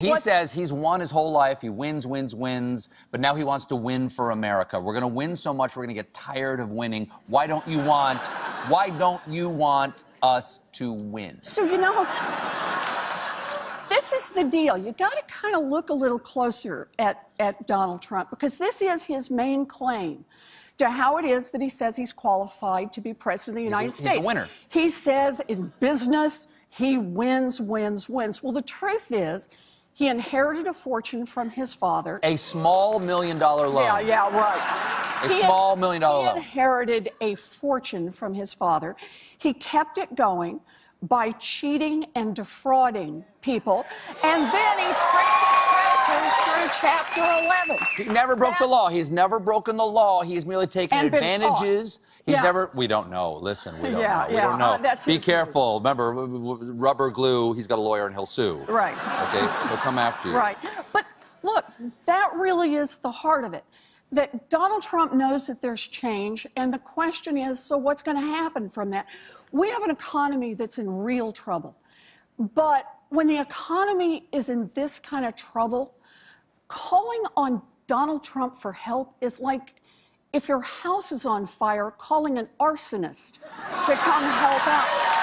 He What's- says he's won his whole life. He wins, wins, wins, but now he wants to win for America. We're going to win so much, we're going to get tired of winning. Why don't you want? Why don't you want us to win? So, you know, this is the deal. You got to kind of look a little closer at, at Donald Trump because this is his main claim to how it is that he says he's qualified to be president of the United States. he's a winner. He says in business, he wins, wins, wins. Well, the truth is, he inherited a fortune from his father. A small million dollar loan. Yeah, yeah, right. A He small million dollar He loan. He inherited a fortune from his father. He kept it going by cheating and defrauding people, and then he tricks his creditors through Chapter 11. He never broke the law. He's never broken the law. He's merely taken advantages. He's Yeah. never. We don't know. Listen, we don't Yeah, know. We yeah, don't know. uh, that's Be careful. Remember, rubber glue. He's got a lawyer and he'll sue. Right. Okay. He'll come after you. Right. But look, that really is the heart of it. That Donald Trump knows that there's change, and the question is so what's going to happen from that? We have an economy that's in real trouble. But when the economy is in this kind of trouble, calling on Donald Trump for help is like if your house is on fire, calling an arsonist to come help out.